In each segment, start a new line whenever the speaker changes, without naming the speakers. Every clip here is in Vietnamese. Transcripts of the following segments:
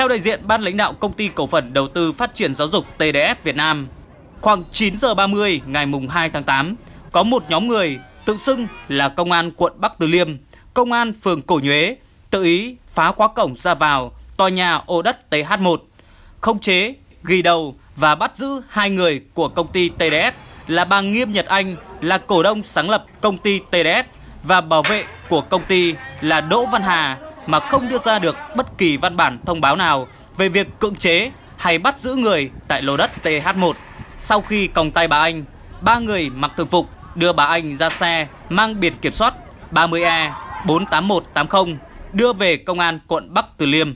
Theo đại diện ban lãnh đạo công ty cổ phần đầu tư phát triển giáo dục TDS Việt Nam, khoảng 9 giờ 30 ngày mùng 2 tháng 8, có một nhóm người tự xưng là công an quận Bắc Từ Liêm, công an phường Cổ Nhuế tự ý phá khóa cổng ra vào tòa nhà ô đất TH1, khống chế, ghi đầu và bắt giữ hai người của công ty TDS là bà Nghiêm Nhật Anh là cổ đông sáng lập công ty TDS và bảo vệ của công ty là Đỗ Văn Hà mà không đưa ra được bất kỳ văn bản thông báo nào về việc cưỡng chế hay bắt giữ người tại lô đất TH1. Sau khi còng tay bà Anh, ba người mặc thường phục đưa bà Anh ra xe mang biển kiểm soát 30E 48180 đưa về công an quận Bắc Từ Liêm.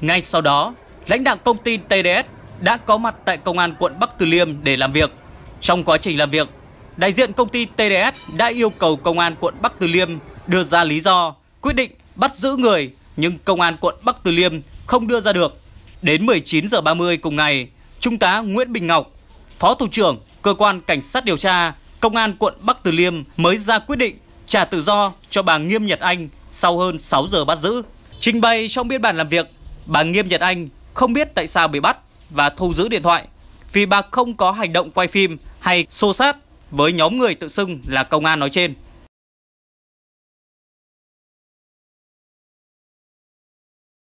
Ngay sau đó, lãnh đạo công ty TDS đã có mặt tại công an quận Bắc Từ Liêm để làm việc. Trong quá trình làm việc, đại diện công ty TDS đã yêu cầu công an quận Bắc Từ Liêm đưa ra lý do quyết định bắt giữ người nhưng công an quận Bắc Từ Liêm không đưa ra được. Đến 19 giờ 30 cùng ngày, Trung tá Nguyễn Bình Ngọc, Phó thủ trưởng cơ quan cảnh sát điều tra Công an quận Bắc Từ Liêm mới ra quyết định trả tự do cho bà Nghiêm Nhật Anh sau hơn 6 giờ bắt giữ. Trình bày trong biên bản làm việc, bà Nghiêm Nhật Anh không biết tại sao bị bắt và thu giữ điện thoại vì bà không có hành động quay phim hay xô sát với nhóm người tự xưng là công an nói trên.